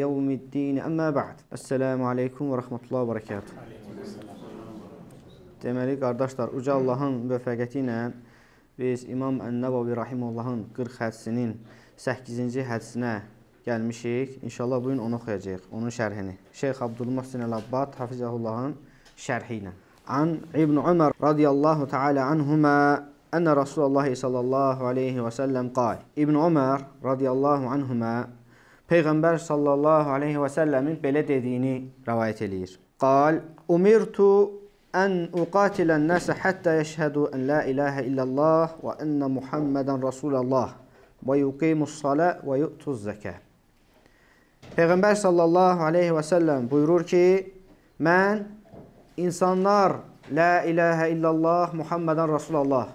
يوم الدين أما بعد السلام عليكم ورحمة الله وبركاته Deməli, qardaşlar, Uca Allahın müvəffəqiyyəti ilə biz İmam Ən-Nəvavi Rahimullahın 40 hədisinin 8-ci hədisinə gəlmişik. İnşallah bugün onu oxuyacağıq, onun şərhini. Şeyx Abdülmuhsin Əl-Abbad Hafizahullahın şərhi ilə. An İbn Ömər radiyallahu ta'ala anhuma ənə Rasulullah sallallahu aleyhi və səlləm qal. İbn Ömər radiyallahu anhuma Peyğəmbər sallallahu aleyhi və səlləmin belə dediyini rəvayət eləyir. Qal, umirtu ən uqatilən nəsə həttə yəşhədu ən la ilahə illallah və ennə Muhammədən Rasulallah və yuqimus salə və yu'tuz zəkə. Peyğəmbər sallallahu aleyhi və səlləm buyurur ki, mən insanlar la ilahə illallah Muhammədən Rasulallah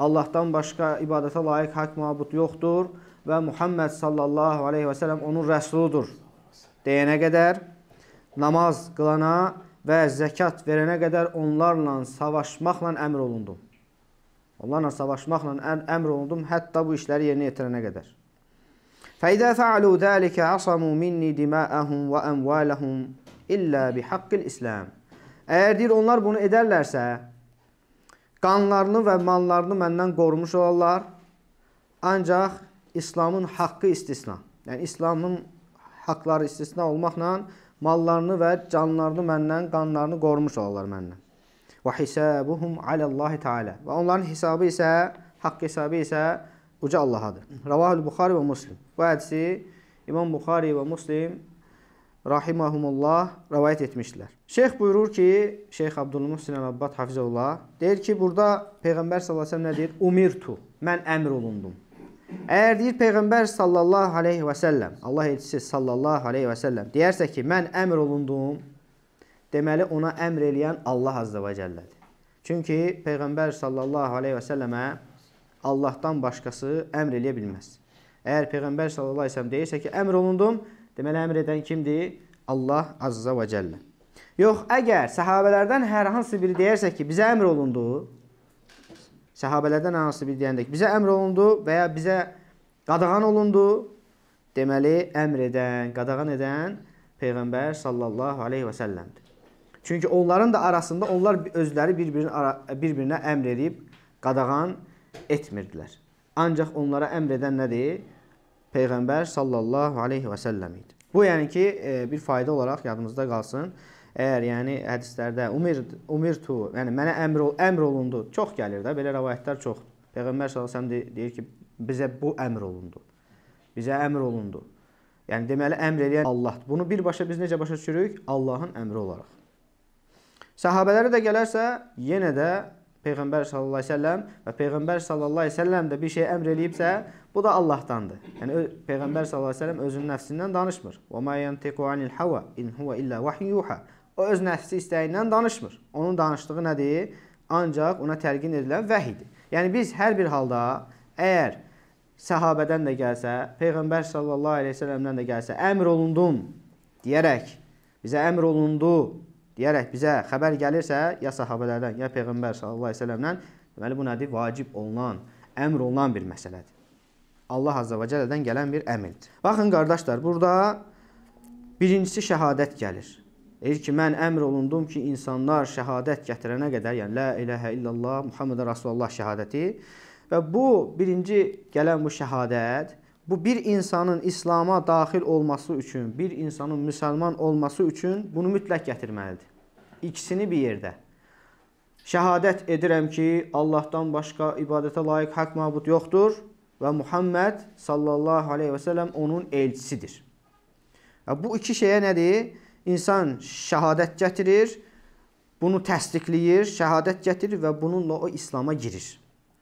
Allahdan başqa ibadətə layiq haqq mabud yoxdur və Muhammed sallallahu aleyhi və səlləm onun rəsuludur deyənə qədər namaz qılana və zəkat verənə qədər onlarla savaşmaqla əmr olundum. Onlarla savaşmaqla əmr olundum, hətta bu işləri yerinə yetirənə qədər. Fəalu dəlikə asamu minni diməəhum və əmvaləhum illə bihaqqil İslam. Əgər deyir, onlar bunu edərlərsə, qanlarını və mallarını məndən qorumuş olarlar, ancaq İslamın haqqı istisna. Yəni, İslamın haqları istisna olmaqla mallarını və canlarını məndən, qanlarını qorumuş olarlar məndən. Və hisabuhum aləllahi teala. Və onların hesabı isə, haqq hesabı isə uca Allahadır. Ravahul Buxari və Muslim. Bu hədisi İmam Buxari və Muslim rahimahumullah rəvayət etmişdilər. Şeyx buyurur ki, Şeyx Abdülmuhsin Əl-Abbad hafizullah deyir ki, burada Peyğəmbər sallallahu əleyhi və səlləm nə deyir? Umirtu. Mən əmr olundum. Əgər deyir Peyğəmbər sallallahu aleyhi və səlləm, Allah elçisi sallallahu aleyhi və səlləm deyərsə ki, mən əmr olundum, deməli ona əmr eləyən Allah azza və cəllədir. Çünki Peyğəmbər sallallahu aleyhi və səlləmə Allahdan başqası əmr eləyə bilməz. Əgər Peyğəmbər sallallahu aleyhi və səlləm deyirsə ki, əmr olundum, deməli əmr edən kimdir? Allah azza və cəllə. Yox, əgər səhabələrdən hər hansı biri deyərsə ki, bizə əmr olundu, səhabələrdən hansı bir deyəndə ki, bizə əmr olundu və ya bizə qadağan olundu, deməli, əmr edən, qadağan edən Peyğəmbər sallallahu aleyhi və səlləmdir. Çünki onların da arasında onlar özləri bir-birinə bir əmr edib qadağan etmirdilər. Ancaq onlara əmr edən nədir? Peyğəmbər sallallahu aleyhi və səlləm idi. Bu yəni ki, bir fayda olaraq yadımızda qalsın. Əgər yəni hədislərdə umir umirtu, yəni mənə əmr əmr olundu, çox gəlir də belə rivayətlər çoxdur. Peyğəmbər sallallahu əleyhi və səlləm deyir ki, bizə bu əmr olundu. Bizə əmr olundu. Yəni deməli əmr edən Allahdır. Bunu birbaşa biz necə başa düşürük? Allahın əmri olaraq. Səhabələrə də gələrsə, yenə də Peyğəmbər sallallahu əleyhi və səlləm və Peyğəmbər sallallahu əleyhi və səlləm də bir şey əmr eləyibsə, bu da Allahdandır. Yəni Peyğəmbər sallallahu əleyhi və səlləm özünün nəfsindən danışmır. Və ma yantiqu anil hawa in huwa illa vahyuha. O öz nəfsi istəyindən danışmır. Onun danışdığı nədir? Ancaq ona təlqin edilən vəhidir. Yəni biz hər bir halda əgər səhabədən də gəlsə, Peyğəmbər sallallahu əleyhi və səlləmdən də gəlsə, əmr olundum deyərək bizə əmr olundu deyərək bizə xəbər gəlirsə, ya səhabələrdən, ya Peyğəmbər sallallahu əleyhi və səlləmdən, deməli bu nədir? Vacib olunan, əmr olunan bir məsələdir. Allah azza və cəllədən gələn bir əmrdir. Baxın qardaşlar, burada birincisi şəhadət gəlir. Deyir ki, mən əmr olundum ki, insanlar şəhadət gətirənə qədər, yəni la ilahə illallah, Muhammed Rasulullah şəhadəti və bu birinci gələn bu şəhadət bu bir insanın İslam'a daxil olması üçün, bir insanın müsəlman olması üçün bunu mütləq gətirməlidir. İkisini bir yerdə. Şəhadət edirəm ki, Allahdan başqa ibadətə layiq haqq mabud yoxdur və Muhammed sallallahu aleyhi və səlləm onun elçisidir. Bu iki şeyə nədir? İnsan şəhadət gətirir, bunu təsdiqləyir, şəhadət gətirir və bununla o İslam'a girir.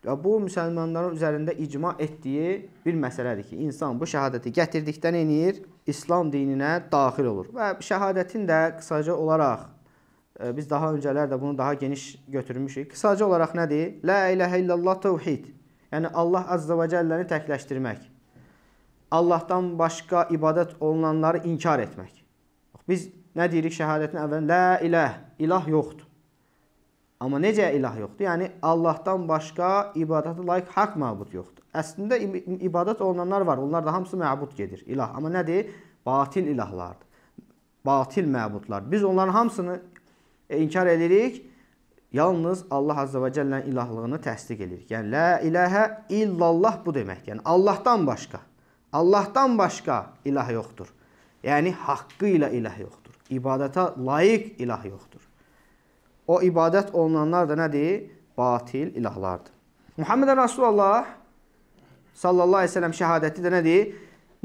Və bu müsəlmanların üzərində icma etdiyi bir məsələdir ki, insan bu şəhadəti gətirdikdən eləyir, İslam dininə daxil olur. Və şəhadətin də qısaca olaraq e, biz daha öncələr də bunu daha geniş götürmüşük. Qısaca olaraq nədir? La ilahə illallah təvhid. Yəni Allah azza və cəlləni təkləşdirmək. Allahdan başqa ibadət olunanları inkar etmək. Biz nə deyirik şəhadətin əvvəlində? La ilah, ilah yoxdur. Amma necə ilah yoxdur? Yəni Allahdan başqa ibadətə layiq haqq məbud yoxdur. Əslində ibadət olunanlar var. Onlar da hamısı məbud gedir. İlah. Amma nədir? Batil ilahlardır. Batil məbudlar. Biz onların hamısını e, inkar edirik. Yalnız Allah Azza və Cəllənin ilahlığını təsdiq edirik. Yəni la ilahə illallah bu deməkdir. Yəni Allahdan başqa Allahdan başqa ilah yoxdur. Yəni haqqı ilə ilah yoxdur. İbadətə layiq ilah yoxdur. O ibadət olunanlar da nədir? Batil ilahlardır. Muhammed Rasulullah sallallahu əleyhi və səlləm şahadəti də nədir?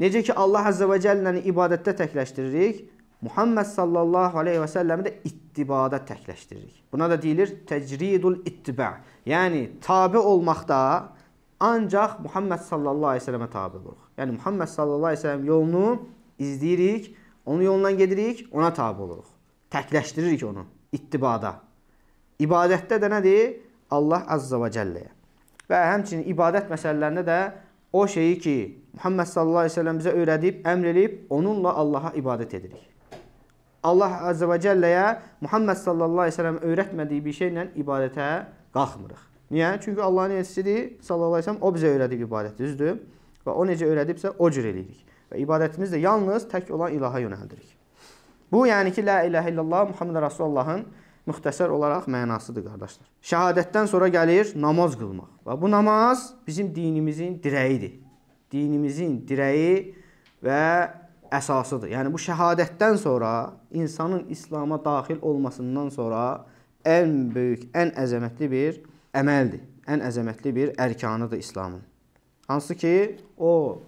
Necə ki Allah Azza və Cəlləni ibadətdə təkləşdiririk, Muhammed sallallahu aleyhi və səlləmi də ittibada təkləşdiririk. Buna da deyilir təcridul ittiba. Yəni tabe olmaqda ancaq Muhammed sallallahu aleyhi və səlləmə tabe oluruq. Yəni Muhammed sallallahu aleyhi və səlləm yolunu izləyirik, onun yolundan gedirik, ona tabe oluruq. Təkləşdiririk onu ittibada. İbadətdə də nədir? Allah azza və cəlləyə. Və həmçinin ibadət məsələlərində də o şeyi ki, Muhammed sallallahu aleyhi və səlləm bizə öyrədib, əmr edib, onunla Allaha ibadət edirik. Allah Azze və Cəlləyə Muhammed sallallahu aleyhi ve sellem öyrətmədiyi bir şeylə ibadətə qalxmırıq. Niyə? Çünki Allahın elçisidir, sallallahu aleyhi ve sellem o bizə öyrədib ibadət, düzdür? Və o necə öyrədibsə, o cür eləyirik. Və ibadətimiz də yalnız tək olan ilaha yönəldirik. Bu, yəni ki, la ilahə illallah Muhammed Rasulullahın müxtəsər olaraq mənasıdır, qardaşlar. Şəhadətdən sonra gəlir namaz qılmaq. Və bu namaz bizim dinimizin dirəyidir. Dinimizin dirəyi və əsasıdır. Yəni bu şəhadətdən sonra insanın İslam'a daxil olmasından sonra ən böyük, ən əzəmətli bir əməldir. Ən əzəmətli bir ərkanıdır İslamın. Hansı ki, o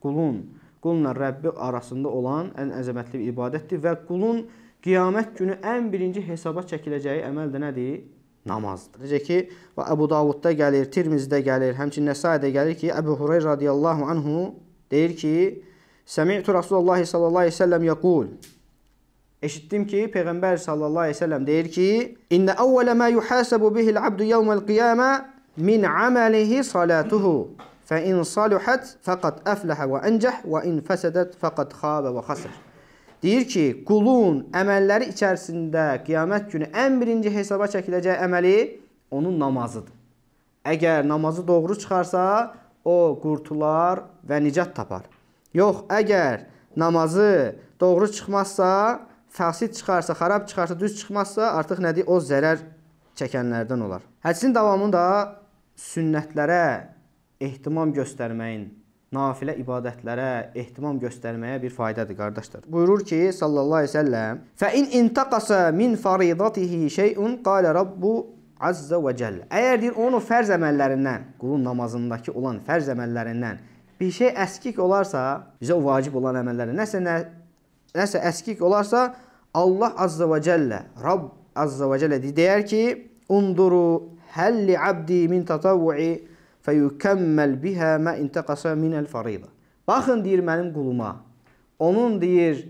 qulun, qulla Rəbbi arasında olan ən əzəmətli bir ibadətdir və qulun qiyamət günü ən birinci hesaba çəkiləcəyi əməl də nədir? Namazdır. Necə ki, Əbu Davudda gəlir, Tirmizdə gəlir, həmçinin Nəsaidə gəlir ki, Əbu Hurayra radiyallahu anhu deyir ki, Səmi'tu Rasulullah sallallahu əleyhi və səlləm yəqul Eşitdim ki, Peyğəmbər sallallahu əleyhi və səlləm deyir ki: "İnne awwala ma yuhasabu bihi al-'abdu yawm al-qiyamah min 'amalihi salatuhu. Fa in saluhat faqad aflaha wa anjah wa in fasadat faqad khaba wa khasir." Deyir ki, qulun əməlləri içərisində qiyamət günü ən birinci hesaba çəkiləcək əməli onun namazıdır. Əgər namazı doğru çıxarsa, o qurtular və nicat tapar. Yox, əgər namazı doğru çıxmazsa, fasid çıxarsa, xarab çıxarsa, düz çıxmazsa, artıq nədir? O zərər çəkənlərdən olar. Hədisin davamında sünnətlərə ehtimam göstərməyin, nafilə ibadətlərə ehtimam göstərməyə bir faydadır, qardaşlar. Buyurur ki, sallallahu əleyhi və səlləm: "Fə in intaqasa min faridatihi şey'un qala rabbu azza və cəllə." Əgər deyir onun fərz əməllərindən, qulun namazındakı olan fərz əməllərindən bir şey əskik olarsa, bizə o vacib olan əməllərdə nəsə nə, nəsə əskik olarsa, Allah azza və cəllə, Rabb azza və cəllə deyər ki, "Unduru həl li abdi min tatavvui feyukəmməl biha ma intaqasa min el-farida." Baxın deyir mənim quluma. Onun deyir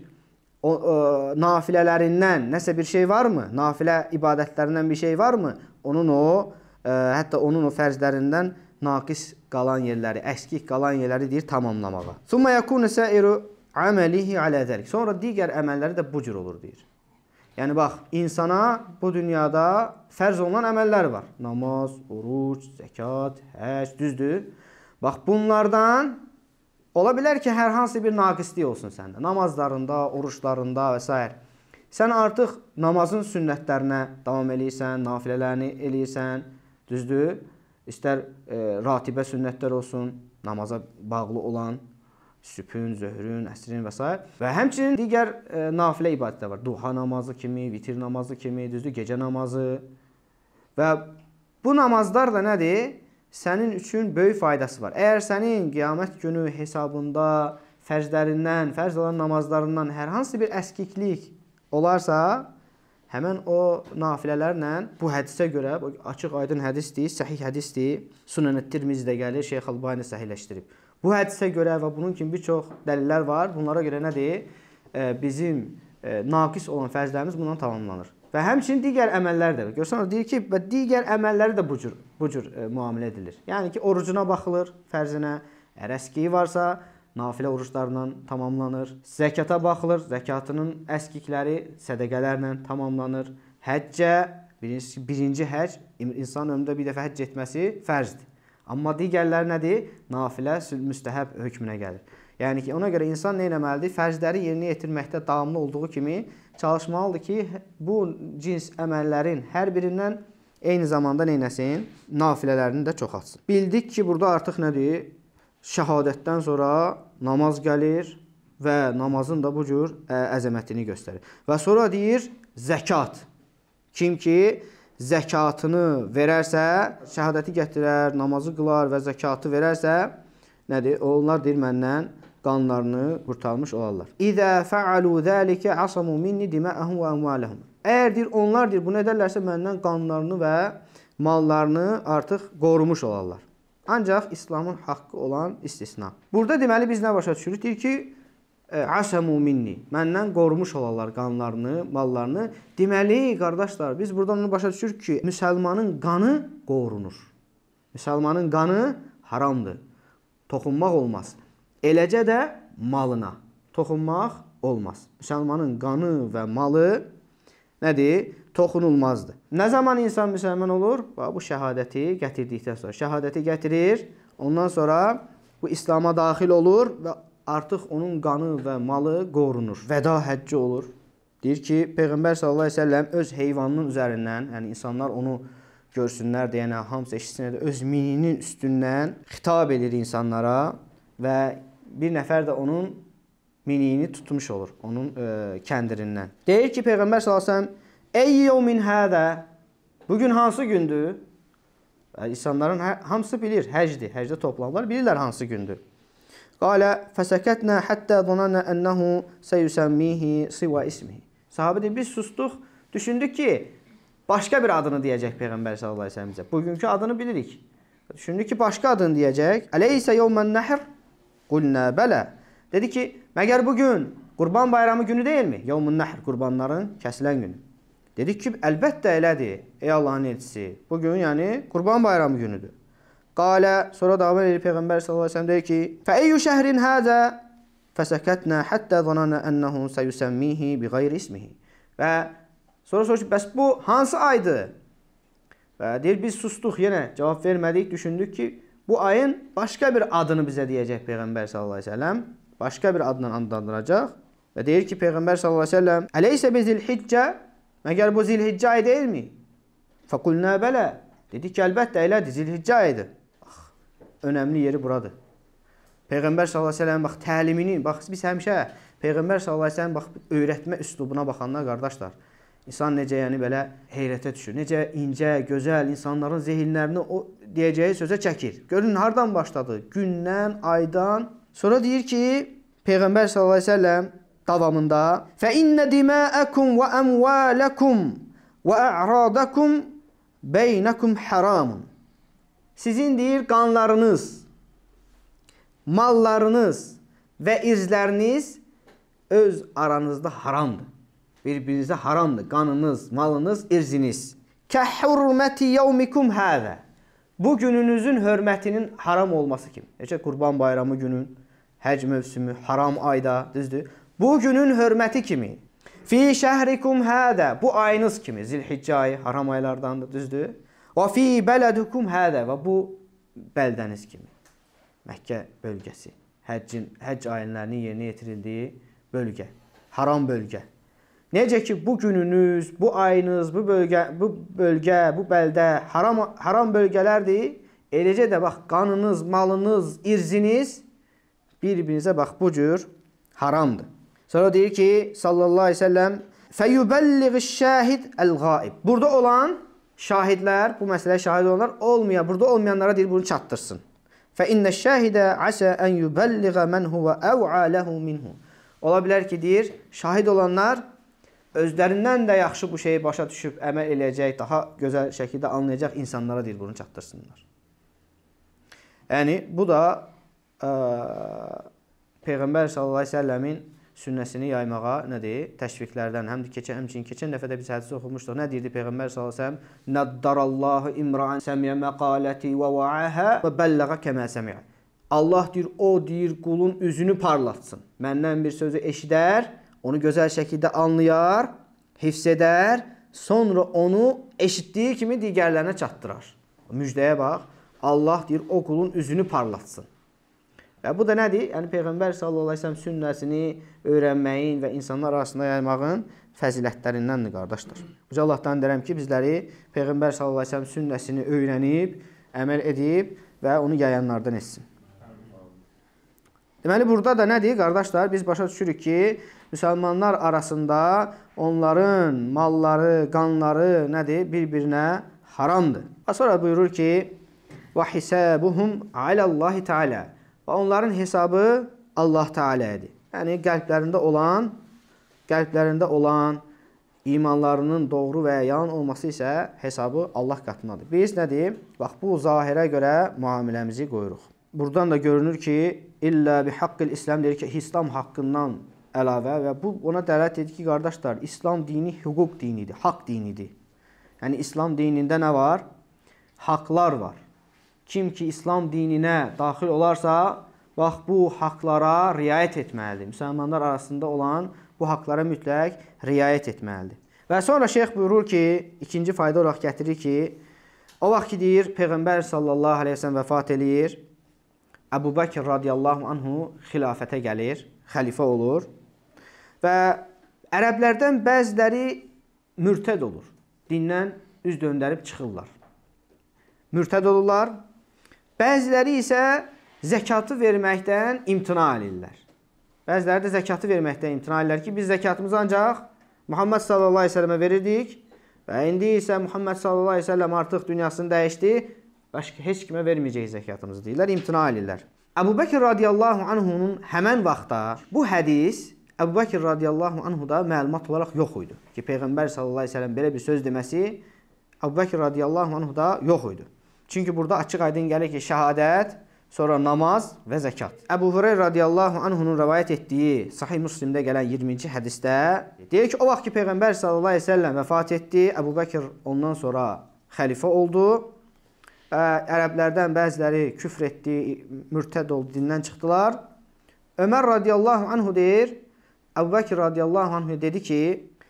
o, o nafilərindən nəsə bir şey varmı? Nafilə ibadətlərindən bir şey varmı? Onun o, ə, hətta onun o fərzlərindən naqis qalan yerləri, əskik qalan yerləri deyir tamamlamağa. Summa yakunu sa'iru amalihi ala zalik. Sonra digər əməlləri də bu cür olur deyir. Yəni bax, insana bu dünyada fərz olunan əməllər var. Namaz, oruc, zəkat, həcc, düzdür? Bax, bunlardan ola bilər ki, hər hansı bir naqislik olsun səndə. Namazlarında, oruçlarında və s. Sən artıq namazın sünnətlərinə davam eləyirsən, nafilələrini eləyirsən, düzdür? İstər e, ratibə sünnətlər olsun, namaza bağlı olan sübhün, zöhrün, əsrin və s. və həmçinin digər e, nafilə ibadətlər var. Duha namazı kimi, vitir namazı kimi, düzdür, gecə namazı və bu namazlar da nədir? Sənin üçün böyük faydası var. Əgər sənin qiyamət günü hesabında fərzlərindən, fərz olan namazlarından hər hansı bir əskiklik olarsa, Həmən o nafilələrlə bu hədisə görə, açıq-aydın hədisdir, səhih hədisdir. Sunan Tirmizidə gəlir, Şeyx Albani səhihləşdirib. Bu hədisə görə və bunun kimi bir çox dəlillər var. Bunlara görə nədir? Bizim naqis olan fərzlərimiz bundan tamamlanır. Və həmçinin digər əməllər də. Görsən, deyir ki, və digər əməlləri də bu cür bu cür e, müamilə edilir. Yəni ki, orucuna baxılır, fərzinə, əgər əskiyi varsa, nafilə oruclarla tamamlanır. Zəkata baxılır, zəkatının əskikləri sədaqələrlə tamamlanır. Həccə birinci, birinci həcc insan ömründə bir dəfə həcc etməsi fərzdir. Amma digərləri nədir? Nafilə, müstəhəb hökmünə gəlir. Yəni ki, ona görə insan nə etməlidir? Fərzləri yerinə yetirməkdə davamlı olduğu kimi çalışmalıdır ki, bu cins əməllərin hər birindən eyni zamanda nə etsin? Nafilələrini də çoxaltsın. Bildik ki, burada artıq nədir? Şəhadətdən sonra namaz gəlir və namazın da bu cür əzəmətini göstərir. Və sonra deyir zəkat. Kim ki zəkatını verərsə, şəhadəti gətirər, namazı qılar və zəkatı verərsə, nədir? Onlar deyir məndən qanlarını qurtarmış olarlar. İzə fəalu zəlikə asamu minni dima'ahum və amvalahum. Əgər deyir onlar deyir bunu edərlərsə məndən qanlarını və mallarını artıq qorumuş olarlar. Ancaq İslamın haqqı olan istisna. Burada deməli biz nə başa düşürük? Deyir ki, asamu minni. Məndən qorumuş olarlar qanlarını, mallarını. Deməli, qardaşlar, biz buradan onu başa düşürük ki, müsəlmanın qanı qorunur. Müsəlmanın qanı haramdır. Toxunmaq olmaz. Eləcə də malına toxunmaq olmaz. Müsəlmanın qanı və malı nədir? Toxunulmazdır. Nə zaman insan müsəlman olur? Bu şəhadəti gətirdikdən sonra. Şəhadəti gətirir, ondan sonra bu İslam'a daxil olur və artıq onun qanı və malı qorunur. Vəda həcci olur. Deyir ki, Peyğəmbər sallallahu əleyhi və səlləm öz heyvanının üzərindən, yəni insanlar onu görsünlər deyənə, hamısı eşitsinlər də öz mininin üstündən xitab edir insanlara və bir nəfər də onun miniyini tutmuş olur, onun e, kəndirindən. Deyir ki, Peyğəmbər sallallahu əleyhi və səlləm: "Ey yevmin hada" Bu gün hansı gündür? Və insanların hə, hamısı bilir, həcdir. Həcdə toplanırlar, bilirlər hansı gündür. Qalə fəsəkətnə həttə zananna ennehu seyusammihi siva ismihi. Sahabe deyir, biz sustuq, düşündük ki, başqa bir adını deyəcək Peyğəmbər sallallahu əleyhi və səlləm bizə. Bugünkü adını bilirik. Düşündük ki, başqa adını deyəcək. Əleysə yevmen nəhr Qulna bələ. Dedi ki, məgər bu gün Qurban bayramı günü deyilmi? Yevmun Nahr qurbanların kəsilən günü. Dedik ki, əlbəttə elədir. Ey Allahın elçisi, bu gün yəni Qurban bayramı günüdür. Qalə, sonra davam edir Peyğəmbər sallallahu əleyhi və səlləm deyir ki: "Fə eyyu şəhrin hada?" Fəsəkətnə həttə zanana ennehu sayusammihi bighayri ismihi. Və sonra soruşur ki, bəs bu hansı aydır? Və deyir biz sustuq, yenə cavab vermədik, düşündük ki, bu ayın başqa bir adını bizə deyəcək Peyğəmbər sallallahu əleyhi və səlləm. Başqa bir adla adlandıracaq və deyir ki, Peyğəmbər sallallahu əleyhi və səlləm: "Əleysə bi zilhiccə?" Məgər bu zilhiccə ayı deyilmi? Fəqulna bələ. Dedi ki, əlbəttə elədir, zilhiccə ayıdır. Önəmli yeri buradır. Peyğəmbər sallallahu əleyhi və səlləm bax təlimini, bax biz həmişə Peyğəmbər sallallahu əleyhi və səlləm bax öyrətmə üslubuna baxanlar qardaşlar, İnsan necə yəni belə heyrətə düşür. Necə incə, gözəl insanların zehinlərini o deyəcəyi sözə çəkir. Görün hardan başladı? Gündən, aydan. Sonra deyir ki, Peyğəmbər sallallahu əleyhi və səlləm davamında: "Fə inne dima'akum və amwalakum və a'radakum beynakum haramun." Sizin deyir qanlarınız, mallarınız və irzləriniz öz aranızda haramdır bir-birinizə haramdır. Qanınız, malınız, irziniz. Kəhurməti yevmikum həzə. Bu gününüzün hörmətinin haram olması kimi. Necə Qurban bayramı günün, həc mövsümü, haram ayda, düzdür? Bu günün hörməti kimi. Fi şəhrikum hədə. Bu ayınız kimi. Zilhiccə ayı haram aylardandır, düzdür? Və fi bələdukum hədə. Və bu bəldəniz kimi. Məkkə bölgəsi. Həccin, həcc ayinlərinin yerinə yetirildiyi bölgə. Haram bölgə. Necə ki bu gününüz, bu ayınız, bu bölgə, bu bölgə, bu bəldə haram haram bölgələrdir. Eləcə də bax qanınız, malınız, irziniz bir-birinizə bax bu cür haramdır. Sonra deyir ki, sallallahu əleyhi və səlləm, "Feyuballighiş-şahid el-ghaib." Burada olan şahidlər, bu məsələyə şahid olanlar olmayan, burada olmayanlara deyir bunu çatdırsın. Fə inneş-şahidə asa en yuballigha men huwa aw'a lahu minhu. Ola bilər ki, deyir, şahid olanlar özlərindən də yaxşı bu şeyi başa düşüb əməl eləyəcək, daha gözəl şəkildə anlayacaq insanlara deyir bunu çatdırsınlar. Yəni bu da ə, Peyğəmbər sallallahu əleyhi və səlləmin sünnəsini yaymağa nədir? Təşviqlərdən. Həm də keçən həmçinin keçən dəfə də biz hədis oxumuşduq. Nə deyirdi Peyğəmbər sallallahu əleyhi və səlləm? Naddarallahu imra'an sami'a maqalati və va'aha və bəllağa kəma sami'a. Allah deyir, o deyir qulun üzünü parlatsın. Məndən bir sözü eşidər, onu gözəl şəkildə anlayar, hifz edər, sonra onu eşitdiyi kimi digərlərinə çatdırar. Müjdəyə bax. Allah deyir, o qulun üzünü parlatsın. Və bu da nədir? Yəni Peyğəmbər sallallahu əleyhi və səlləm sünnəsini öyrənməyin və insanlar arasında yaymağın fəzilətlərindəndir, qardaşlar. Uca Allahdan deyirəm ki, bizləri Peyğəmbər sallallahu əleyhi və səlləm sünnəsini öyrənib, əməl edib və onu yayanlardan etsin. Deməli burada da nədir, qardaşlar? Biz başa düşürük ki, müsəlmanlar arasında onların malları, qanları nədir? Bir-birinə haramdır. Və sonra buyurur ki: "Və hisabuhum alallahi Teala." Və onların hesabı Allah Teala'dır. Yəni qəlblərində olan qəlblərində olan imanlarının doğru və ya yalan olması isə hesabı Allah qatındadır. Biz nədir? Bax bu zahirə görə müamiləmizi qoyuruq. Buradan da görünür ki, illə bi haqqil İslam deyir ki, İslam haqqından əlavə və bu ona dəlalət edir ki, qardaşlar, İslam dini hüquq dinidir, haqq dinidir. Yəni İslam dinində nə var? Haqlar var. Kim ki İslam dininə daxil olarsa, bax bu haqlara riayət etməlidir. Müsəlmanlar arasında olan bu haqlara mütləq riayət etməlidir. Və sonra şeyx buyurur ki, ikinci fayda olaraq gətirir ki, o vaxt ki deyir Peyğəmbər sallallahu əleyhi və səlləm vəfat eləyir. Əbu Bəkr radiyallahu anhu xilafətə gəlir, xəlifə olur və ərəblərdən bəziləri mürtəd olur. Dindən üz döndərib çıxırlar. Mürtəd olurlar Bəziləri isə zəkatı verməkdən imtina edirlər. Bəziləri də zəkatı verməkdən imtina edirlər ki, biz zəkatımızı ancaq Muhammed sallallahu əleyhi və səlləmə verirdik və indi isə Muhammed sallallahu əleyhi və səlləm artıq dünyasını dəyişdi, başqa heç kimə verməyəcək zəkatımızı deyirlər, imtina edirlər. Əbu Bəkr radiyallahu anhunun həmən vaxtda bu hədis Əbu Bəkr radiyallahu anhuda məlumat olaraq yox idi ki, Peyğəmbər sallallahu əleyhi və səlləm belə bir söz deməsi Əbu Bəkr radiyallahu anhuda yox idi. Çünki burada açıq-aydın gəlir ki, şəhadət, sonra namaz və zəkat. Əbu Hüreyra radiyallahu anhunun rivayet etdiyi Sahih Müslimdə gələn 20-ci hədisdə deyir ki, o vaxt ki Peyğəmbər sallallahu əleyhi və səlləm vəfat etdi, Əbu Bəkr ondan sonra xəlifə oldu. Və ərəblərdən bəziləri küfr etdi, mürtəd oldu, dindən çıxdılar. Ömər radiyallahu anhu deyir, Əbu Bəkr radiyallahu anhu dedi ki,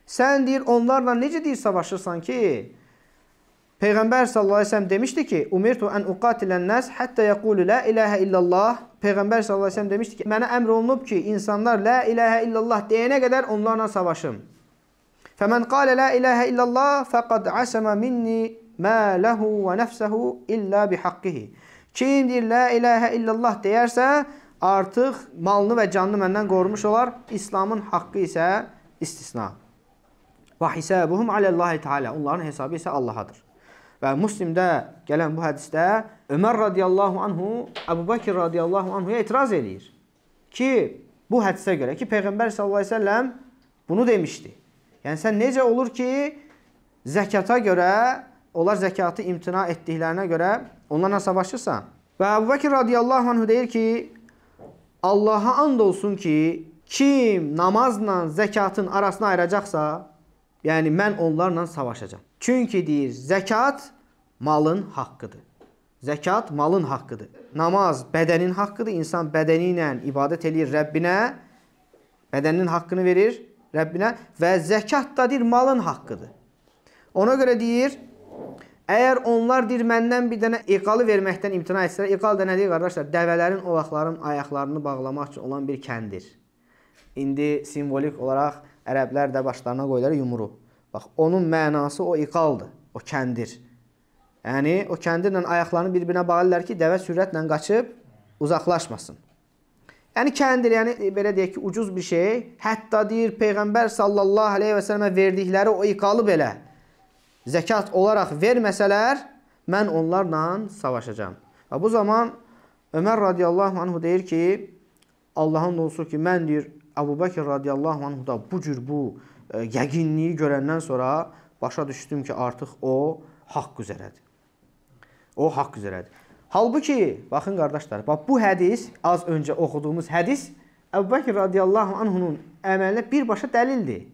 sən deyir onlarla necə deyir savaşırsan ki, Peyğəmbər sallallahu əleyhi və səlləm demişdi ki: "Umirtu an uqatilən nas hatta yaqulu la ilaha illallah." Peyğəmbər sallallahu əleyhi və səlləm demişdi ki: "Mənə əmr olunub ki, insanlar la ilaha illallah deyənə qədər onlarla savaşım." Fəmən qala la ilaha illallah faqad asama minni ma lahu və nəfsuhu illə bihaqqihi. Kim deyir la ilaha illallah deyərsə, artıq malını və canını məndən qorumuş olar. İslamın haqqı isə istisna. Və hisabuhum alallahi taala. Onların hesabı isə Allahadır. Və Müslimdə gələn bu hədisdə Ömər radiyallahu anhu Əbu Bakr radiyallahu anhuya etiraz eləyir ki, bu hədisə görə ki, Peyğəmbər sallallahu əleyhi və səlləm bunu demişdi. Yəni sən necə olur ki, zəkata görə, onlar zəkatı imtina etdiklərinə görə onlarla savaşırsan? Və Əbu Bakr radiyallahu anhu deyir ki, Allaha and olsun ki, kim namazla zəkatın arasını ayıracaqsa, yəni mən onlarla savaşacağam. Çünki deyir, zəkat malın haqqıdır. Zəkat malın haqqıdır. Namaz bədənin haqqıdır. İnsan bədəni ilə ibadət eləyir Rəbbinə. Bədəninin haqqını verir Rəbbinə və zəkat da deyir malın haqqıdır. Ona görə deyir, əgər onlar deyir məndən bir dənə iqalı verməkdən imtina etsələr, iqal da nədir qardaşlar? Dəvələrin ovaqların ayaqlarını bağlamaq üçün olan bir kəndir. İndi simvolik olaraq ərəblər də başlarına qoyurlar yumru. Bax, onun mənası o iqaldır, o kəndir. Yəni, o kəndirlə ayaqlarını bir-birinə bağlayırlar ki, dəvə sürətlə qaçıb uzaqlaşmasın. Yəni, kəndir, yəni, belə deyək ki, ucuz bir şey. Hətta deyir, Peyğəmbər sallallahu aleyhi və sələmə verdikləri o iqalı belə zəkat olaraq verməsələr, mən onlarla savaşacağam. Və bu zaman Ömər radiyallahu anhu deyir ki, Allahın olsun ki, mən deyir, Əbu Bəkir radiyallahu anhu da bu cür bu yəqinliyi görəndən sonra başa düşdüm ki, artıq o haqq üzərədir. O haqq üzərədir. Halbuki, baxın qardaşlar, bax bu hədis, az öncə oxuduğumuz hədis Əbu Bəkir radiyallahu anhunun əməlinə birbaşa dəlildir.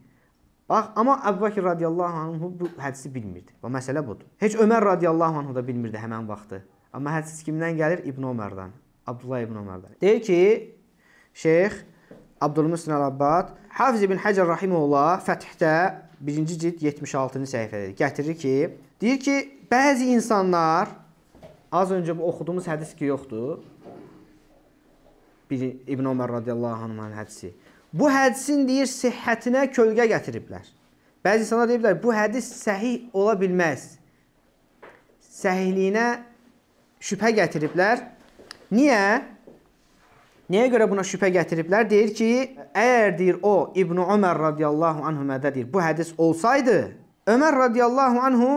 Bax, amma Əbu Bəkir radiyallahu anhu bu hədisi bilmirdi. Və məsələ budur. Heç Ömər radiyallahu anhu da bilmirdi həmən vaxtı. Amma hədis kimdən gəlir? İbn Ömərdən. Abdullah ibn Ömərdən. Deyir ki, Şeyx Abdülmüslim Əl-Abbad Hafiz ibn Həcər rahimehullah Fəthdə 1-ci cild 76-cı səhifədə gətirir ki, deyir ki, bəzi insanlar az öncə bu oxuduğumuz hədis ki yoxdur. Bir İbn Ömər radiyallahu anhın hədisi. Bu hədisin deyir sihhətinə kölgə gətiriblər. Bəzi insanlar deyiblər, bu hədis səhih ola bilməz. Səhihliyinə şübhə gətiriblər. Niyə? Nəyə görə buna şübhə gətiriblər? Deyir ki, əgər deyir o İbn Ömər radiyallahu anhümədə deyir, bu hədis olsaydı, Ömər radiyallahu anhu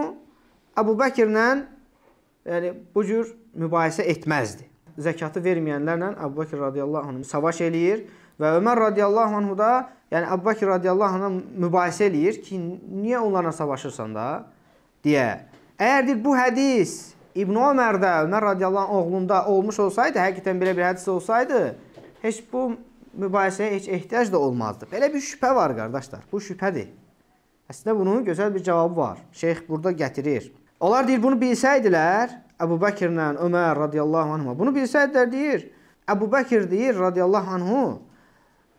Əbu Bəkirlə yəni bu cür mübahisə etməzdi. Zəkatı verməyənlərlə Əbu Bəkir radiyallahu anhu savaş eləyir və Ömər radiyallahu anhu da yəni Əbu Bəkir radiyallahu anhu mübahisə eləyir ki, niyə onlarla savaşırsan da deyə. Əgər deyir bu hədis İbn Ömərdə, Ömər radiyallahu anh oğlunda olmuş olsaydı, həqiqətən belə bir hədis olsaydı, heç bu mübahisəyə heç ehtiyac da olmazdı. Belə bir şübhə var qardaşlar. Bu şübhədir. Əslində bunun gözəl bir cavabı var. Şeyx burada gətirir. Onlar deyir bunu bilsəydilər, Əbu Bəkirlə Ömər radiyallahu anhuma bunu bilsəydilər deyir, Əbu Bəkir deyir radiyallahu anhu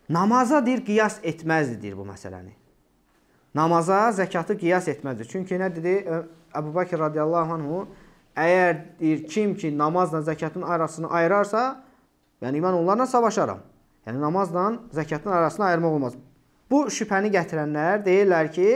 namaza deyir qiyas etməzdi deyir bu məsələni. Namaza zəkatı qiyas etməzdi. Çünki nə dedi Əbu Bəkir radiyallahu anhu Əgər deyir kim ki namazla zəkatın arasını ayırarsa, yəni mən onlarla savaşaram. Yəni namazla zəkatın arasını ayırmaq olmaz. Bu şübhəni gətirənlər deyirlər ki,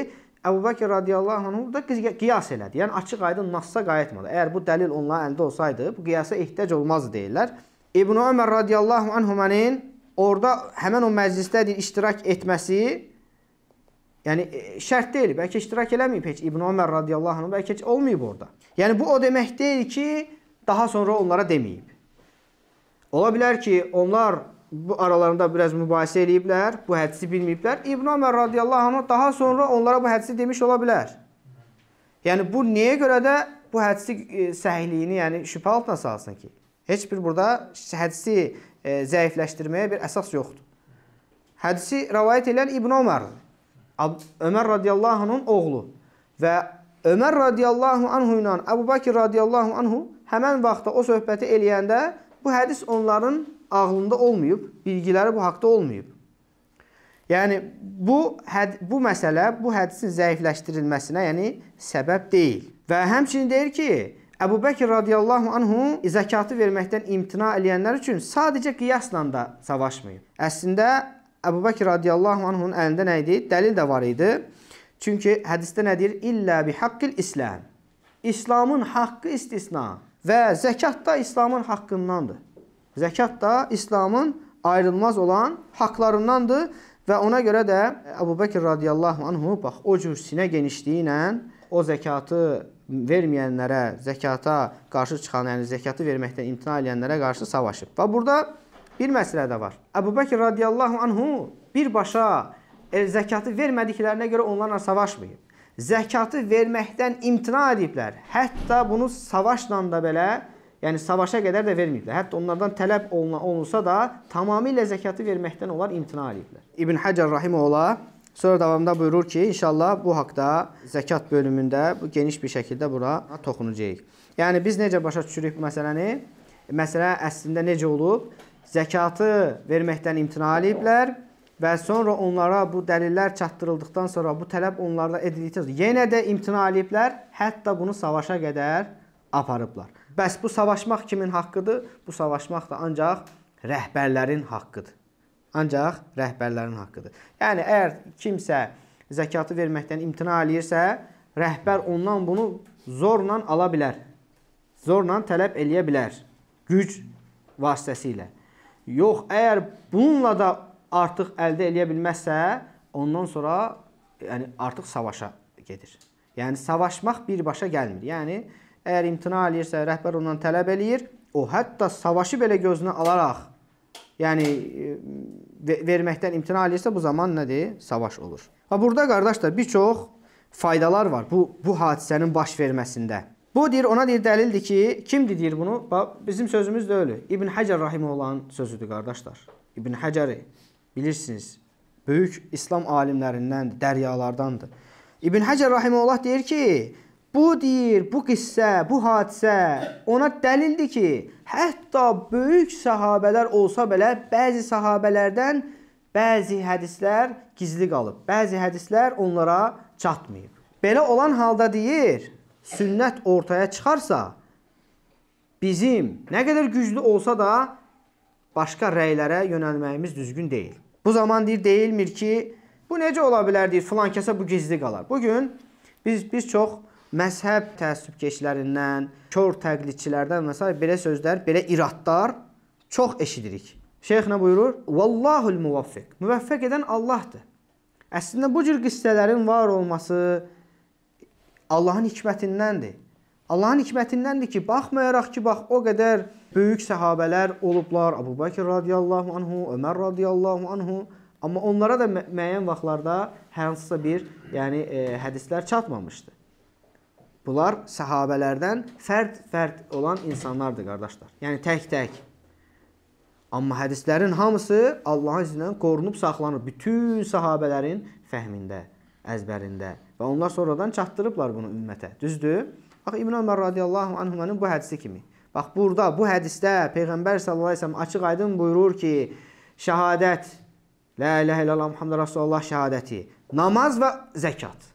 Əbu Bəkir radiyallahu anh da qiyas elədi. Yəni açıq-aydın nassa qayıtmadı. Əgər bu dəlil onların əlində olsaydı, bu qiyasa ehtiyac olmazdı deyirlər. İbn Ömər radiyallahu anhumanın orada həmin o məclisdə deyir, iştirak etməsi Yəni e, şərt deyil. Bəlkə iştirak eləməyib heç İbn Ömər radiyallahu anh, bəlkə heç olmayıb orada. Yəni bu o demək deyil ki, daha sonra onlara deməyib. Ola bilər ki, onlar bu aralarında biraz mübahisə eləyiblər, bu hədisi bilməyiblər. İbn Ömər radiyallahu anh daha sonra onlara bu hədisi demiş ola bilər. Yəni bu niyə görə də bu hədisi e, səhihliyini, yəni şübhə altına salsın ki? Heç bir burada hədisi e, zəifləşdirməyə bir əsas yoxdur. Hədisi rivayet edən İbn Ömərdir. Ömər radiyallahu anhun oğlu və Ömər radiyallahu anhu ilə Əbu Bakir radiyallahu anhu həmən vaxtda o söhbəti eləyəndə bu hədis onların ağlında olmayıb, bilgiləri bu haqda olmayıb. Yəni bu həd bu məsələ bu hədisin zəifləşdirilməsinə, yəni səbəb deyil. Və həmçinin deyir ki, Əbu Bəkir radiyallahu anhu zəkatı verməkdən imtina edənlər üçün sadəcə qiyasla da savaşmayıb. Əslində Əbu Bəkir radiyallahu anhun əlində nə idi? Dəlil də var idi. Çünki hədisdə nə deyir? İllə bi haqqil İslam. İslamın haqqı istisna və zəkat da İslamın haqqındandır. Zəkat da İslamın ayrılmaz olan haqlarındandır və ona görə də Əbu Bəkir radiyallahu anhu bax o cür sinə genişliyi ilə o zəkatı verməyənlərə, zəkata qarşı çıxan, yəni zəkatı verməkdən imtina edənlərə qarşı savaşıb. Və burada bir məsələ də var. Əbu Bəkir radiyallahu anhu birbaşa el zəkatı vermədiklərinə görə onlarla savaşmayıb. Zəkatı verməkdən imtina ediblər. Hətta bunu savaşla da belə, yəni savaşa qədər də verməyiblər. Hətta onlardan tələb olunsa da tamamilə zəkatı verməkdən onlar imtina ediblər. İbn Həcər rahimehullah sonra davamında buyurur ki, inşallah bu haqqda zəkat bölümündə bu geniş bir şəkildə bura toxunacağıq. Yəni biz necə başa düşürük bu məsələni? Məsələ əslində necə olub? Zəkatı verməkdən imtina ediblər və sonra onlara bu dəlillər çatdırıldıqdan sonra bu tələb onlarda edildikdən sonra yenə də imtina ediblər, hətta bunu savaşa qədər aparıblar. Bəs bu savaşmaq kimin haqqıdır? Bu savaşmaq da ancaq rəhbərlərin haqqıdır. Ancaq rəhbərlərin haqqıdır. Yəni əgər kimsə zəkatı verməkdən imtina eləyirsə, rəhbər ondan bunu zorla ala bilər. Zorla tələb eləyə bilər. Güc vasitəsilə. Yox, əgər bununla da artıq əldə eləyə bilməzsə, ondan sonra yəni artıq savaşa gedir. Yəni savaşmaq birbaşa gəlmir. Yəni əgər imtina eləyirsə, rəhbər ondan tələb eləyir, o hətta savaşı belə gözünə alaraq, yəni e, verməkdən imtina eləyirsə, bu zaman nədir? Savaş olur. Və burada qardaşlar bir çox faydalar var bu bu hadisənin baş verməsində. Bu deyir, ona deyir dəlildir ki, kimdir deyir bunu? Bax, bizim sözümüz öyle. İbn Həcər rahimehullahın sözüdür qardaşlar. İbn Həcəri bilirsiniz, böyük İslam alimlərindəndir, dəryalardandır. İbn Həcər rahimehullah deyir ki, bu deyir, bu qissə, bu hadisə ona dəlildir ki, hətta böyük sahabelər olsa belə bəzi sahabelərdən bəzi hədislər gizli qalıb. Bəzi hədislər onlara çatmayıb. Belə olan halda deyir, sünnət ortaya çıxarsa, bizim nə qədər güclü olsa da başqa rəylərə yönəlməyimiz düzgün deyil. Bu zaman deyir, deyilmir ki, bu necə ola bilər deyir, filan kəsə bu gizli qalar. Bugün biz biz çox məzhəb təəssübkeşlərindən, kör təqlidçilərdən və s. belə sözlər, belə iradlar çox eşidirik. Şeyx nə buyurur? Vallahul muvaffiq. Müvəffəq edən Allahdır. Əslində bu cür qissələrin var olması Allahın hikmətindəndir. Allahın hikmətindəndir ki, baxmayaraq ki, bax o qədər böyük səhabələr olublar. Əbu Bəkr radiyallahu anhu, Ömər radiyallahu anhu, amma onlara da müəyyən vaxtlarda hansısa bir, yəni e, hədislər çatmamışdı. Bunlar səhabələrdən fərd-fərd olan insanlardır, qardaşlar. Yəni tək-tək. Amma hədislərin hamısı Allahın ilə qorunub saxlanıb bütün səhabələrin fəhmində, əzbərində və onlar sonradan çatdırıblar bunu ümmətə. Düzdür? Bax İbn Ömər radiyallahu anhumanın bu hədisi kimi. Bax burada bu hədisdə Peyğəmbər sallallahu əleyhi və səlləm açıq-aydın buyurur ki, şahadət La ilahe illallah Muhammed Rasulullah şahadəti, namaz və zəkat.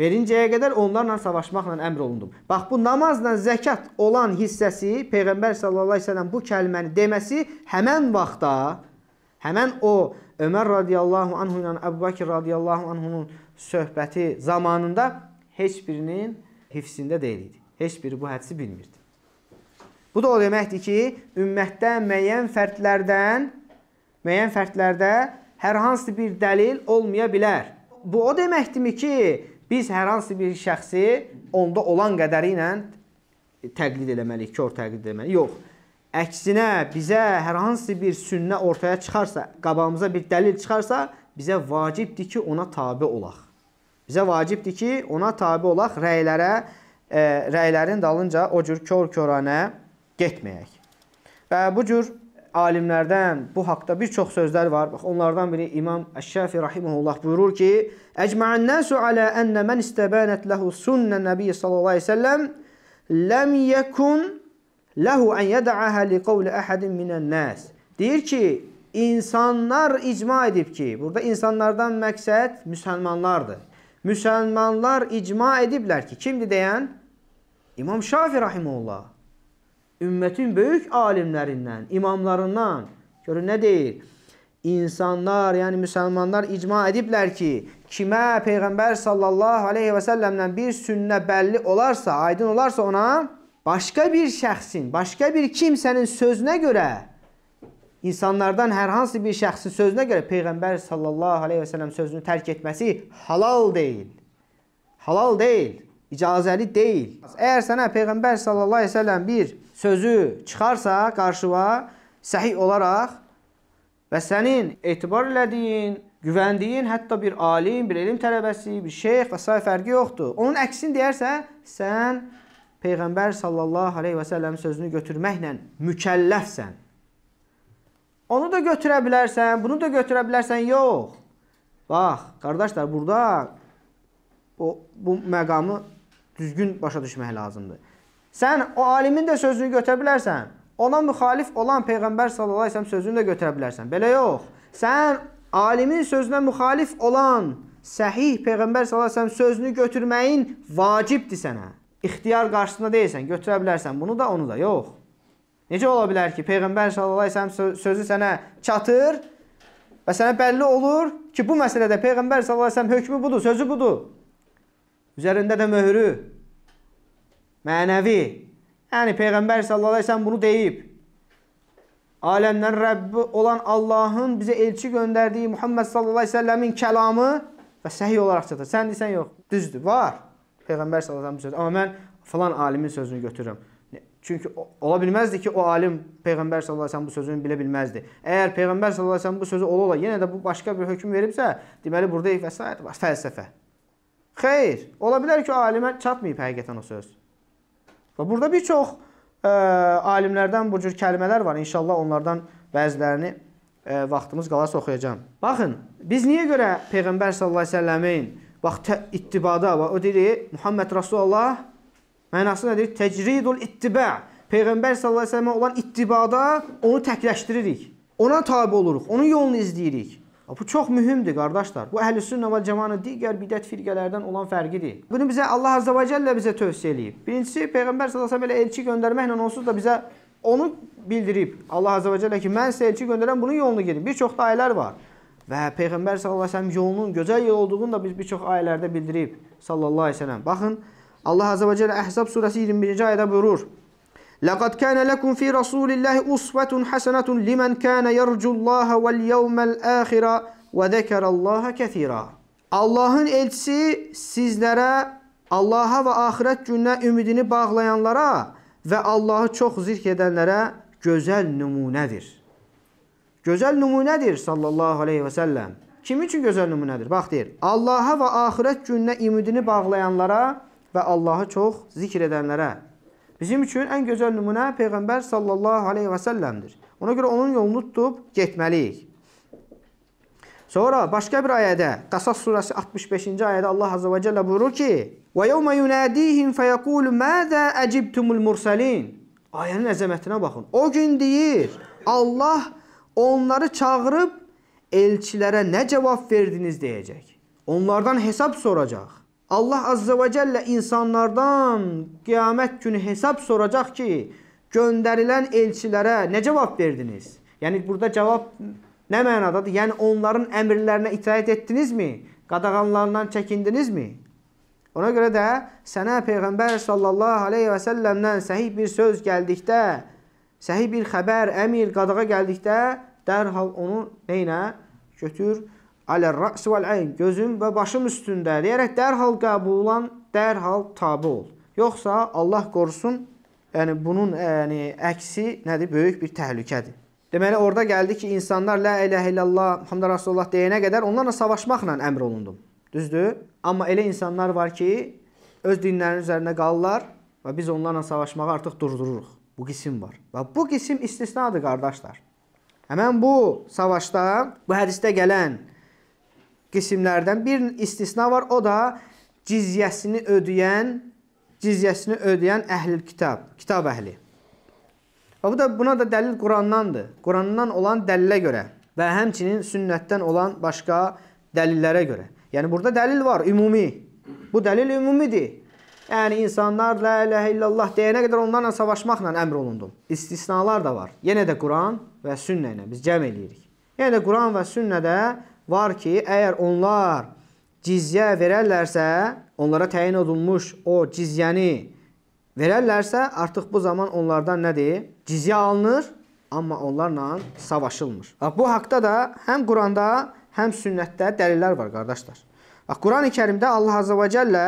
Verincəyə qədər onlarla savaşmaqla əmr olundu. Bax bu namazla zəkat olan hissəsi Peyğəmbər sallallahu əleyhi və səlləm bu kəlməni deməsi həmin vaxtda həmin o Ömər radiyallahu anhu ilə Əbu Bəkr radiyallahu anhunun söhbəti zamanında heç birinin hifsində deyil idi. Heç biri bu hədisi bilmirdi. Bu da o deməkdir ki, ümmətdə müəyyən fərdlərdən, müəyyən fərdlərdə hər hansı bir dəlil olmaya bilər. Bu o deməkdirmi ki, biz hər hansı bir şəxsi onda olan qədəri ilə təqlid eləməliyik, kör təqlid eləməliyik? Yox. Əksinə bizə hər hansı bir sünnə ortaya çıxarsa, qabağımıza bir dəlil çıxarsa, bizə vacibdir ki, ona tabe olaq. Bizə vacibdir ki, ona tabe olaq, rəylərə, e, rəylərin dalınca o cür kör-körənə getməyək. Və bu cür alimlərdən bu haqda bir çox sözlər var. Bax, onlardan biri İmam Əş-Şafi rahimehullah buyurur ki: "Ecma'an nasu ala enne men istabanat lahu sunnə Nəbi sallallahu əleyhi və səlləm lam yekun lahu an yad'aha li qawli ahadin minan nas." Deyir ki, insanlar icma edib ki, burada insanlardan məqsəd müsəlmanlardır. Müsəlmanlar icma ediblər ki, kimdir deyən? İmam Şafi rahimehullah. Ümmətin böyük alimlərindən, imamlarından. Görün nə deyir? İnsanlar, yəni müsəlmanlar icma ediblər ki, kimə Peyğəmbər sallallahu aleyhi və səlləmdən bir sünnə bəlli olarsa, aydın olarsa ona, başqa bir şəxsin, başqa bir kimsənin sözünə görə insanlardan hər hansı bir şəxsin sözünə görə Peyğəmbər sallallahu aleyhi və səlləm sözünü tərk etməsi halal deyil. Halal deyil, icazəli deyil. Əgər sənə Peyğəmbər sallallahu aleyhi və səlləm bir sözü çıxarsa qarşıva səhih olaraq və sənin etibar elədiyin, güvəndiyin hətta bir alim, bir elm tələbəsi, bir şeyx və s. fərqi yoxdur. Onun əksini deyərsə, sən Peyğəmbər sallallahu aleyhi və səlləm sözünü götürməklə mükəlləfsən. Onu da götürə bilərsən, bunu da götürə bilərsən, yox. Bax, qardaşlar, burada o, bu məqamı düzgün başa düşmək lazımdır. Sən o alimin də sözünü götürə bilərsən, ona müxalif olan Peyğəmbər sallallahu səlləm sözünü də götürə bilərsən. Belə yox. Sən alimin sözünə müxalif olan səhih Peyğəmbər sallallahu səlləm sözünü götürməyin vacibdir sənə. İxtiyar qarşısında deyilsən, götürə bilərsən bunu da, onu da. Yox. Necə ola bilər ki, Peyğəmbər sallallahu əleyhi və səlləm sözü sənə çatır və sənə bəlli olur ki, bu məsələdə Peyğəmbər sallallahu əleyhi və səlləm hökmü budur, sözü budur. Üzərində də möhrü mənəvi. Yəni Peyğəmbər sallallahu əleyhi və səlləm bunu deyib. Aləmlərin Rəbbi olan Allahın bizə elçi göndərdiyi Muhammed sallallahu əleyhi və səlləmin kəlamı və səhih olaraq çatır. Sən desən yox, düzdür, var. Peyğəmbər sallallahu əleyhi və səlləm sözü, amma mən falan alimin sözünü götürürəm. Çünki ola bilməzdi ki, o alim Peyğəmbər sallallahu əleyhi və səlləm bu sözünü bilə bilməzdi. Əgər Peyğəmbər sallallahu əleyhi və səlləm bu sözü ola-ola yenə də bu başqa bir hökm veribsə, deməli burada vəsait var, fəlsəfə. Xeyr, ola bilər ki, alimə çatmayıb həqiqətən o söz. Və burada bir çox ə, alimlərdən bu cür kəlmələr var. İnşallah onlardan bəzilərini e, vaxtımız qalasa oxuyacağam. Baxın, biz niyə görə Peyğəmbər sallallahu əleyhi və səlləmin vaxt ittibada və o deyir Muhammed Rasulullah mənası nədir? Tecridul ittiba. Peyğəmbər sallallahu əleyhi və səlləmə olan ittibada onu təkləşdiririk. Ona tabe oluruq, onun yolunu izləyirik. Bu çox mühümdür qardaşlar. Bu Əhlüsünnə və Cəmaətin digər bidət firqələrdən olan fərqidir. Bunu bizə Allah Azza və Cəllə bizə tövsiyə eləyib. Birincisi Peyğəmbər sallallahu əleyhi və səlləm elçi göndərməklə onsuz da bizə onu bildirib. Allah Azza və Cəllə ki, mən sizə elçi göndərəm, bunun yolunu gedin. Bir çox da ayələr var. Və Peyğəmbər sallallahu əleyhi və səlləm yolunun gözəl yol olduğunu da biz bir çox ayələrdə bildirib. Sallallahu əleyhi və səlləm. Baxın, Allah Azza və Cəllə Əhzab surəsi 21-ci ayədə buyurur: لقد كان لكم في رسول الله أسوة حسنة لمن كان يرجو الله واليوم الآخر وذكر الله كثيرا Allahın elçisi sizlərə Allaha və axirət gününə ümidini bağlayanlara və Allahı çox zikr edənlərə gözəl nümunədir. Gözəl nümunədir sallallahu aleyhi və səlləm. Kim üçün gözəl nümunədir? Bax deyir, Allaha və axirət gününə ümidini bağlayanlara və Allahı çox zikr edənlərə Bizim üçün ən gözəl nümunə Peyğəmbər sallallahu aleyhi və səlləmdir. Ona görə onun yolunu tutub getməliyik. Sonra başqa bir ayədə, Qasas surəsi 65-ci ayədə Allah azza və cəllə buyurur ki: "Və yevmə yunadihim feyəqulu məzə əcibtumul mursalin." Ayənin əzəmətinə baxın. O gün deyir, Allah onları çağırıb elçilərə nə cavab verdiniz deyəcək. Onlardan hesab soracaq. Allah Azze və Cəllə insanlardan qiyamət günü hesab soracaq ki, göndərilən elçilərə nə cavab verdiniz? Yəni burada cavab nə mənadadır? Yəni onların əmrlərinə itaat etdinizmi? Qadağanlarından çəkindinizmi? Ona görə də sənə Peyğəmbər sallallahu aleyhi və səlləmdən səhih bir söz gəldikdə, səhih bir xəbər, əmir, qadağa gəldikdə dərhal onu neynə? Götür, Alər-rəs vəl-əyn, gözüm və başım üstündə deyərək dərhal qəbul olan, dərhal tabe ol. Yoxsa Allah qorusun, yəni bunun yəni əksi nədir? Böyük bir təhlükədir. Deməli orada gəldi ki, insanlar la ilahə illallah Muhammed Rasulullah deyənə qədər onlarla savaşmaqla əmr olundum. Düzdür? Amma elə insanlar var ki, öz dinlərinin üzərində qalırlar və biz onlarla savaşmağı artıq durdururuq. Bu qisim var. Və bu qisim istisnadır qardaşlar. Həmən bu savaşda, bu hədisdə gələn qismlərdən bir istisna var. O da cizyəsini ödəyən, cizyəsini ödəyən əhlül kitab, kitab əhli. Və bu da buna da dəlil Qurandandır. Qurandan olan dəlilə görə və həmçinin sünnətdən olan başqa dəlillərə görə. Yəni burada dəlil var, ümumi. Bu dəlil ümumidir. Yəni insanlar la ilahe illallah deyənə qədər onlarla savaşmaqla əmr olundum. İstisnalar da var. Yenə də Quran və sünnə ilə biz cəm eləyirik. Yenə də Quran və sünnədə var ki, əgər onlar cizyə verərlərsə, onlara təyin olunmuş o cizyəni verərlərsə, artıq bu zaman onlardan nədir? Cizyə alınır, amma onlarla savaşılmır. Bax, bu haqda da həm Quranda, həm sünnətdə dəlillər var, qardaşlar. Bax, Quran-ı kərimdə Allah Azə və Cəllə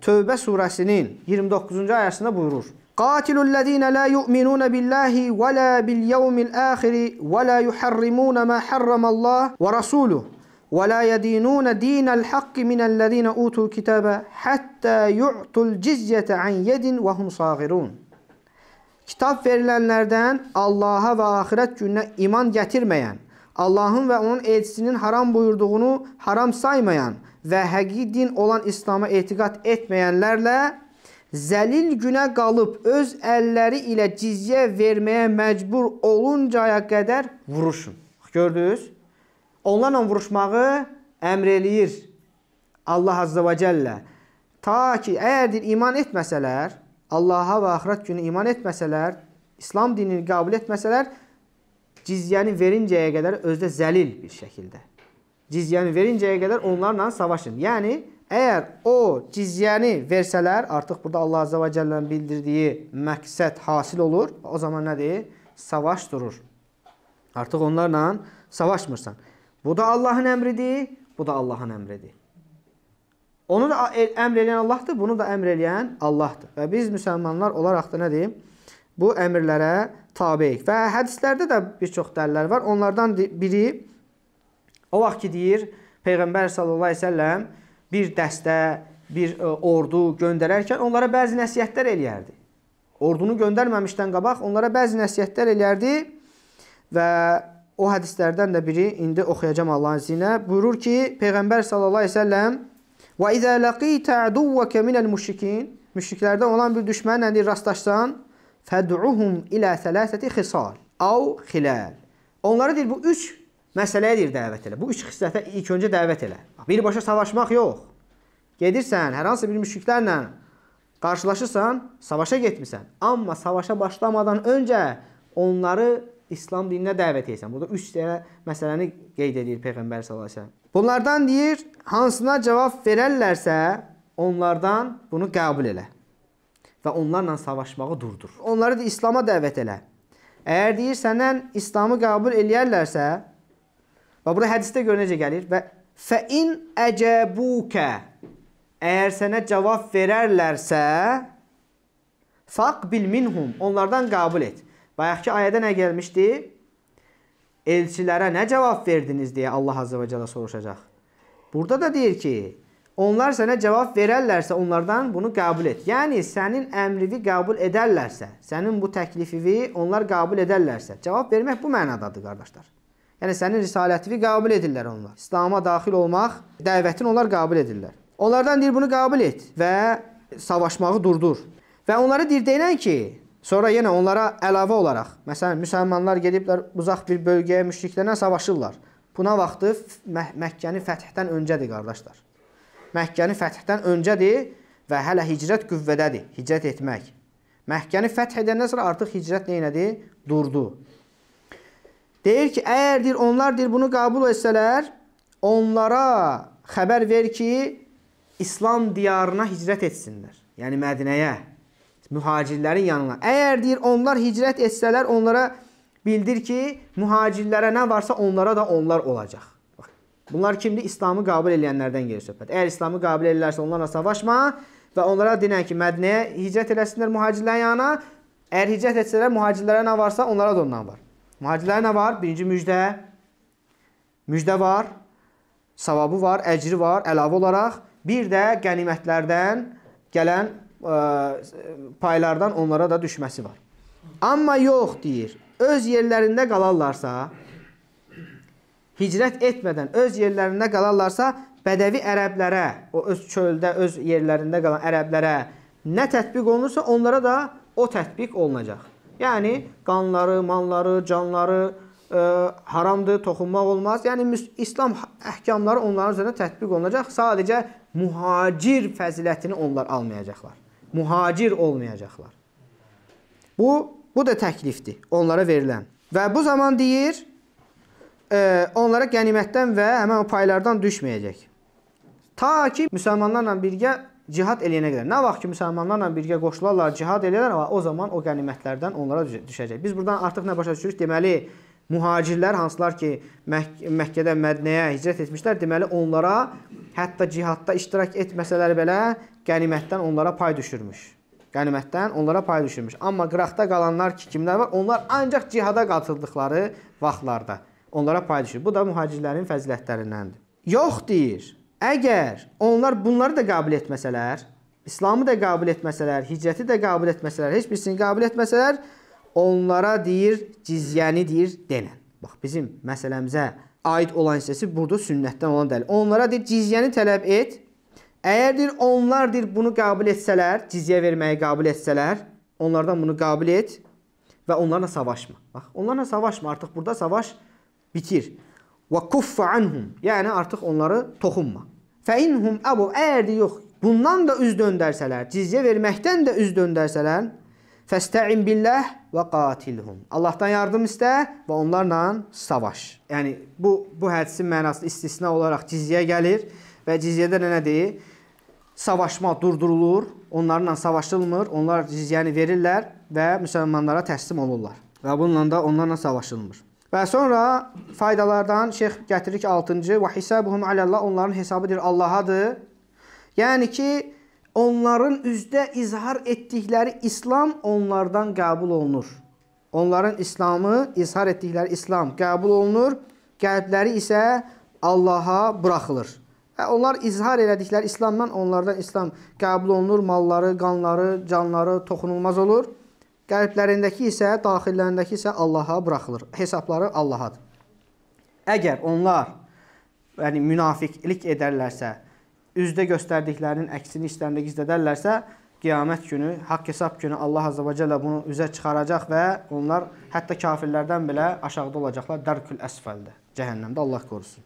Tövbə surəsinin 29-cu ayəsində buyurur. قاتلوا الذين لا يؤمنون بالله ولا باليوم الآخر ولا يحرمون ما حرم الله ورسوله Və la yadinun dinal haqq minellezina utul kitaba hatta yu'tul cizyata an yedin və hum saghirun. Kitab verilənlərdən Allaha və axirət gününə iman gətirməyən, Allahın və onun elçisinin haram buyurduğunu haram saymayan və həqiqi din olan İslam'a etiqad etməyənlərlə zəlil günə qalıb öz əlləri ilə cizyə verməyə məcbur oluncaya qədər vuruşun. Gördünüz? Onlarla vuruşmağı əmr eləyir Allah Azza və Cəllə. Ta ki, əgər deyir, iman etməsələr, Allaha və axirət günü iman etməsələr, İslam dinini qəbul etməsələr, cizyəni verincəyə qədər özdə zəlil bir şəkildə. Cizyəni verincəyə qədər onlarla savaşın. Yəni, əgər o cizyəni versələr, artıq burada Allah Azza və Cəllənin bildirdiyi məqsəd hasil olur. O zaman nədir? Savaş durur. Artıq onlarla savaşmırsan. Bu da Allahın əmridir, bu da Allahın əmridir. Onu da əmr eləyən Allahdır, bunu da əmr eləyən Allahdır. Və biz müsəlmanlar olaraq da nə deyim? Bu əmrlərə tabeyik. Və hədislərdə də bir çox dəlillər var. Onlardan biri o vaxt ki deyir Peyğəmbər sallallahu əleyhi və səlləm bir dəstə, bir e, ordu göndərərkən onlara bəzi nəsihətlər eləyərdi. Ordunu göndərməmişdən qabaq onlara bəzi nəsihətlər eləyərdi və o hədislərdən də biri indi oxuyacağam Allahın izni ilə. Buyurur ki, Peyğəmbər sallallahu əleyhi və səlləm: "Və izə laqita aduwwaka minəl müşrikin" Müşriklərdən olan bir düşmənlə rastlaşsan, fəd'uhum ilə thalathati xisal aw xilal. Onları deyir bu 3 məsələyə deyir dəvət elə. Bu 3 xislətə ilk öncə dəvət elə. Birbaşa savaşmaq yox. Gedirsən, hər hansı bir müşriklərlə qarşılaşırsan, savaşa getmisən. Amma savaşa başlamadan öncə onları İslam dininə dəvət edirsən. Burada 3 dənə məsələni qeyd edir Peyğəmbər sallallahu əleyhi və səlləm. Bunlardan deyir, hansına cavab verərlərsə, onlardan bunu qəbul elə və onlarla savaşmağı durdur. Onları da İslam'a dəvət elə. Əgər deyir səndən İslamı qəbul eləyərlərsə, və burada hədisdə görə necə gəlir və fə in əcəbukə əgər sənə cavab verərlərsə, faqbil minhum onlardan qəbul et. Bayaqki ayədə nə gəlmişdi? Elçilərə nə cavab verdiniz deyə Allah azza və cəllə soruşacaq. Burada da deyir ki, onlar sənə cavab verərlərsə onlardan bunu qəbul et. Yəni sənin əmrivi qəbul edərlərsə, sənin bu təklifivi onlar qəbul edərlərsə, cavab vermək bu mənadadır qardaşlar. Yəni sənin risalətivi qəbul edirlər onlar. İslam'a daxil olmaq, dəvətin onlar qəbul edirlər. Onlardan deyir bunu qəbul et və savaşmağı durdur. Və onları deyir deyilən ki, Sonra yenə onlara əlavə olaraq, məsələn, müsəlmanlar gediblər uzaq bir bölgəyə müşriklərlə savaşırlar. Buna vaxtı Məh Məkkəni fəthdən öncədir, qardaşlar. Məkkəni fəthdən öncədir və hələ hicrət qüvvədədir, hicrət etmək. Məkkəni fəth edəndən sonra artıq hicrət neynədir? Durdu. Deyir ki, əgər deyir, onlar deyir, bunu qəbul etsələr, onlara xəbər ver ki, İslam diyarına hicrət etsinlər. Yəni Mədinəyə mühacirlərin yanına. Əgər deyir onlar hicrət etsələr, onlara bildir ki, mühacirlərə nə varsa onlara da onlar olacaq. Bunlar kimdir? İslamı qəbul edənlərdən gedir söhbət. Əgər İslamı qəbul edirlərsə onlarla savaşma və onlara denən ki, Mədinəyə hicrət eləsinlər mühacirlərin yanına. Əgər hicrət etsələr, mühacirlərə nə varsa onlara da ondan var. Mühacirlərə nə var? Birinci müjdə. Müjdə var. Savabı var, əcri var, əlavə olaraq. Bir də qənimətlərdən gələn paylardan onlara da düşməsi var. Amma yox deyir, öz yerlərində qalarlarsa, hicrət etmədən öz yerlərində qalarlarsa, bədəvi ərəblərə, o öz çöldə, öz yerlərində qalan ərəblərə nə tətbiq olunursa, onlara da o tətbiq olunacaq. Yəni, qanları, malları, canları ə, haramdır, toxunmaq olmaz. Yəni, İslam əhkamları onların üzərində tətbiq olunacaq. Sadəcə mühacir fəzilətini onlar almayacaqlar mühacir olmayacaqlar. Bu, bu da təklifdir onlara verilən. Və bu zaman deyir, e, onlara qənimətdən və həmən o paylardan düşməyəcək. Ta ki, müsəlmanlarla birgə cihad eləyənə qədər. Nə vaxt ki, müsəlmanlarla birgə qoşularlar, cihad eləyərlər, o zaman o qənimətlərdən onlara düşəcək. Biz buradan artıq nə başa düşürük? Deməli, mühacirlər, hansılar ki, Mək Məkkədən Mədnəyə hicrət etmişlər, deməli onlara hətta cihadda iştirak etməsələr belə qənimətdən onlara pay düşürmüş. Qənimətdən onlara pay düşürmüş. Amma qıraqda qalanlar ki, kimlər var? Onlar ancaq cihada qatıldıqları vaxtlarda onlara pay düşür. Bu da mühacirlərin fəzilətlərindəndir. Yox deyir. Əgər onlar bunları da qəbul etməsələr, İslamı da qəbul etməsələr, hicrəti də qəbul etməsələr, heç birisini qəbul etməsələr, onlara deyir, cizyəni deyir, denən. Bax, bizim məsələmizə aid olan hissəsi burada sünnətdən olan dəlil. Onlara deyir, cizyəni tələb et. Əgər deyir, onlar deyir, bunu qəbul etsələr, cizyə verməyi qəbul etsələr, onlardan bunu qəbul et və onlarla savaşma. Bax, onlarla savaşma. Artıq burada savaş bitir. Və kuffa anhum. Yəni artıq onları toxunma. Fə inhum abu. Əgər deyir, yox, bundan da üz döndərsələr, cizyə verməkdən də üz döndərsələr, Fəstəin billah və qatilhum. Allahdan yardım istə və onlarla savaş. Yəni bu bu hədisin mənası istisna olaraq cizyə gəlir və cizyədə nədir? Savaşma durdurulur, onlarla savaşılmır, onlar cizyəni verirlər və müsəlmanlara təslim olurlar. Və bununla da onlarla savaşılmır. Və sonra faydalardan şeyx gətirir ki 6-cı və hisabuhum alallah onların hesabıdır Allahadır. Yəni ki onların üzdə izhar etdikləri İslam onlardan qəbul olunur. Onların İslamı, izhar etdikləri İslam qəbul olunur, qəlbləri isə Allaha buraxılır. Və onlar izhar elədikləri İslamdan onlardan İslam qəbul olunur, malları, qanları, canları toxunulmaz olur. Qəlblərindəki isə, daxillərindəki isə Allaha buraxılır. Hesabları Allahadır. Əgər onlar yəni münafiqlik edərlərsə, üzdə göstərdiklərinin əksini işlərində gizlədərlərsə, qiyamət günü, haqq hesab günü Allah Azza və Cəllə bunu üzə çıxaracaq və onlar hətta kafirlərdən belə aşağıda olacaqlar, dərkül əsfəldə, cəhənnəmdə Allah qorusun.